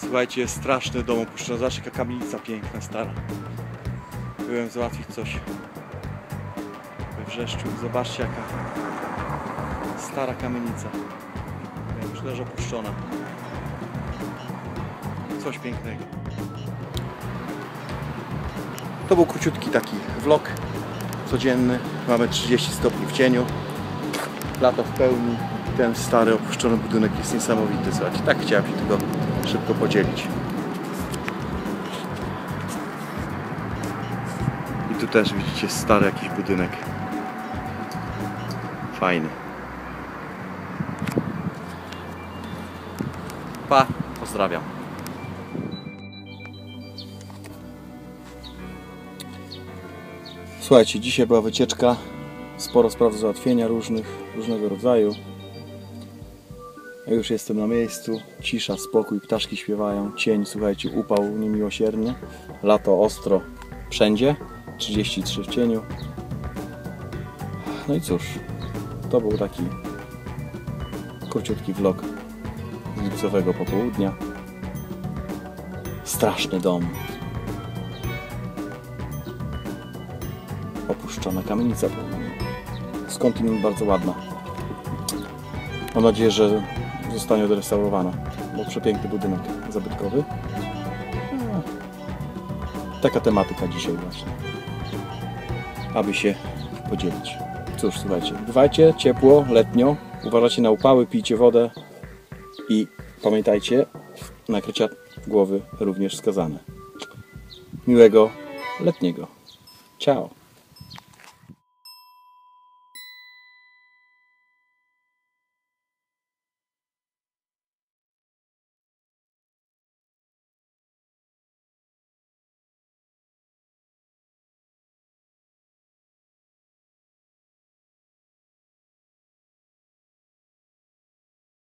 Słuchajcie, jest straszny dom opuszczony. Zobaczcie, jaka kamienica piękna, stara. Byłem załatwić coś we Wrzeszczu. Zobaczcie, jaka stara kamienica. Już leży opuszczona. Coś pięknego. To był króciutki taki vlog codzienny. Mamy 30 stopni w cieniu. Lato w pełni. Ten stary opuszczony budynek jest niesamowity. Słuchajcie, tak chciałem się tylko szybko podzielić. I tu też widzicie stary jakiś budynek. Fajny. Pa, pozdrawiam. Słuchajcie, dzisiaj była wycieczka, sporo spraw do załatwienia różnych, różnego rodzaju. Ja już jestem na miejscu, cisza, spokój, ptaszki śpiewają, cień, słuchajcie, upał niemiłosierny, lato ostro wszędzie, 33 w cieniu. No i cóż, to był taki króciutki vlog z lipcowego popołudnia. Straszny dom. Opuszczona kamienica. Skądinąd bardzo ładna. Mam nadzieję, że zostanie odrestaurowana, bo przepiękny budynek zabytkowy. No, Taka tematyka dzisiaj właśnie. Aby się podzielić. Cóż, słuchajcie, bywajcie ciepło, letnio, uważajcie na upały, pijcie wodę i pamiętajcie, nakrycia głowy również wskazane. Miłego letniego. Ciao.